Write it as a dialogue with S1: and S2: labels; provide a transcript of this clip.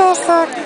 S1: Hadi oğlum.